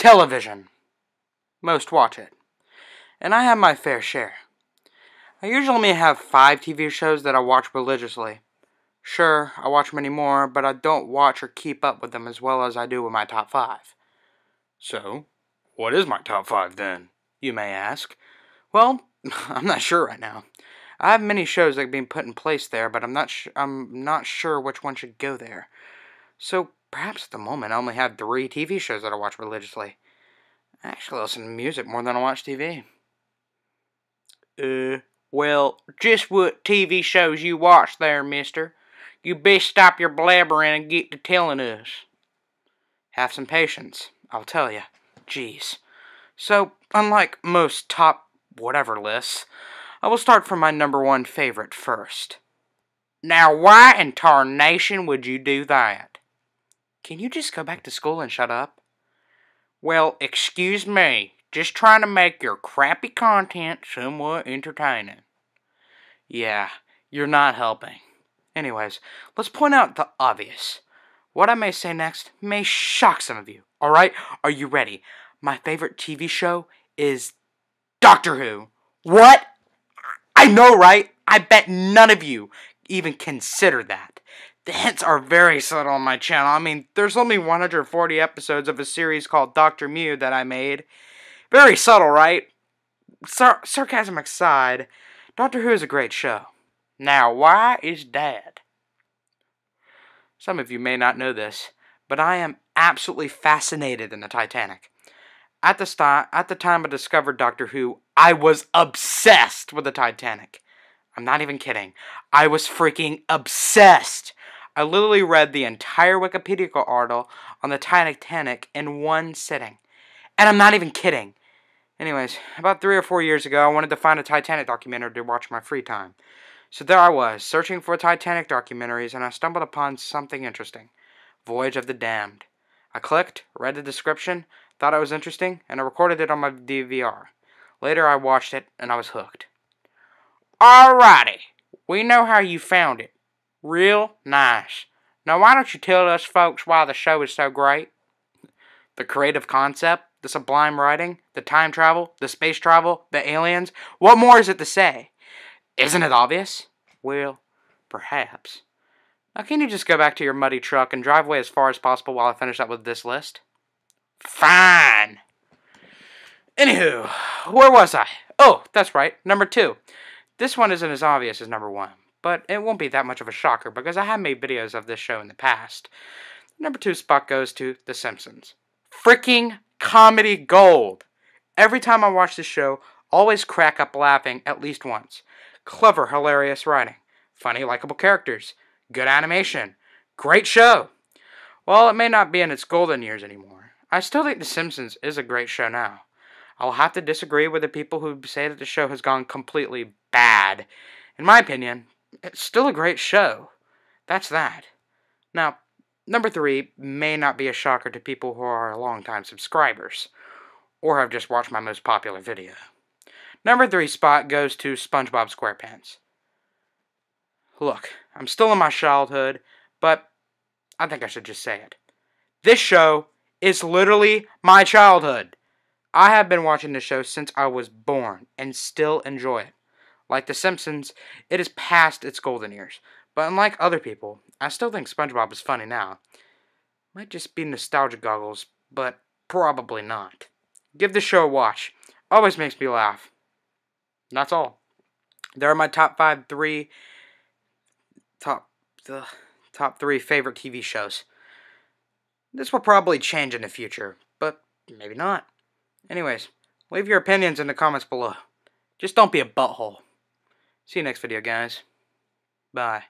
Television. Most watch it. And I have my fair share. I usually have five TV shows that I watch religiously. Sure, I watch many more, but I don't watch or keep up with them as well as I do with my top five. So, what is my top five then? You may ask. Well, I'm not sure right now. I have many shows that are being put in place there, but I'm not I'm not sure which one should go there. So perhaps at the moment I only have three TV shows that I watch religiously. I actually listen to music more than I watch TV. Uh, well, just what TV shows you watch there, mister? You best stop your blabbering and get to telling us. Have some patience, I'll tell you. Jeez. So, unlike most top whatever lists, I will start from my number one favorite first. Now, why in tarnation would you do that? Can you just go back to school and shut up? Well, excuse me, just trying to make your crappy content somewhat entertaining. Yeah, you're not helping. Anyways, let's point out the obvious. What I may say next may shock some of you. Alright? Are you ready? My favorite TV show is Doctor Who. What? I know, right? I bet none of you even consider that. The hints are very subtle on my channel. I mean, there's only 140 episodes of a series called Doctor Mew that I made. Very subtle, right? Sar- sarcasm aside, Doctor Who is a great show. Now, why is Dad? Some of you may not know this, but I am absolutely fascinated in the Titanic. At the at the time I discovered Doctor Who, I was obsessed with the Titanic. I'm not even kidding. I was freaking obsessed. I literally read the entire Wikipedia article on the Titanic in one sitting. And I'm not even kidding. Anyways, about three or four years ago, I wanted to find a Titanic documentary to watch my free time. So there I was, searching for Titanic documentaries, and I stumbled upon something interesting Voyage of the Damned. I clicked, read the description, thought it was interesting, and I recorded it on my DVR. Later, I watched it, and I was hooked. Alrighty, we know how you found it. Real nice. Now, why don't you tell us folks why the show is so great? The creative concept, the sublime writing, the time travel, the space travel, the aliens. What more is it to say? Isn't it obvious? Well, perhaps. Now, can you just go back to your muddy truck and drive away as far as possible while I finish up with this list? Fine. Anywho, where was I? Oh, that's right, number two. This one isn't as obvious as number one, but it won't be that much of a shocker because I have made videos of this show in the past. Number two spot goes to The Simpsons. Freaking comedy gold! Every time I watch this show, always crack up laughing at least once. Clever, hilarious writing. Funny, likable characters. Good animation. Great show. While it may not be in its golden years anymore, I still think The Simpsons is a great show now. I'll have to disagree with the people who say that the show has gone completely bad. In my opinion, it's still a great show. That's that. Now, number three may not be a shocker to people who are longtime subscribers, or have just watched my most popular video. Number three spot goes to SpongeBob SquarePants. Look, I'm still in my childhood, but I think I should just say it. This show is literally my childhood. I have been watching this show since I was born and still enjoy it. Like The Simpsons, it is past its golden years, but unlike other people, I still think SpongeBob is funny now. Might just be nostalgia goggles, but probably not. Give the show a watch. Always makes me laugh. That's all. There are my top five, three, top, the top three favorite TV shows. This will probably change in the future, but maybe not. Anyways, leave your opinions in the comments below. Just don't be a butthole. See you next video, guys. Bye.